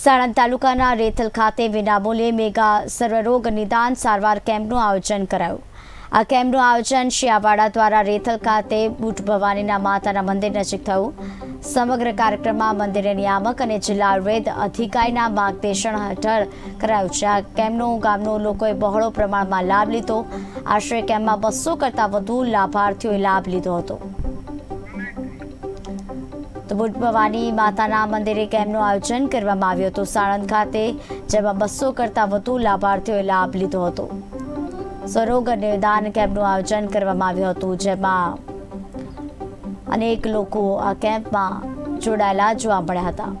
સાણંદ તાલુકાના રેથલ ખાતે વિનામૂલ્યે મેગા સર્વરોગ નિદાન સારવાર કેમ્પનું આયોજન કરાયું. આ કેમ્પનું આયોજન શિયાવાડા દ્વારા રેથલ ખાતે બુટ ભવાનીના માતાના મંદિર નજીક થયું. સમગ્ર કાર્યક્રમમાં મંદિરે નિયામક અને જિલ્લા આયુર્વેદ અધિકારીના માર્ગદર્શન હેઠળ કરાયું છે. આ કેમ્પનો ગામનો લોકોએ બહોળો પ્રમાણમાં લાભ લીધો. આશ્રય કેમ્પમાં બસો કરતાં વધુ લાભાર્થીઓએ લાભ લીધો હતો. તો ભુજ ભવાની માતાના મંદિરે કેમ્પનું આયોજન કરવામાં આવ્યું હતું. સાણંદ ખાતે, જેમાં બસો કરતાં વધુ લાભાર્થીઓએ લાભ લીધો હતો. સરોગ અને દાન કેમ્પનું આયોજન કરવામાં આવ્યું હતું, જેમાં અનેક લોકો આ કેમ્પમાં જોડાયેલા જોવા મળ્યા હતા.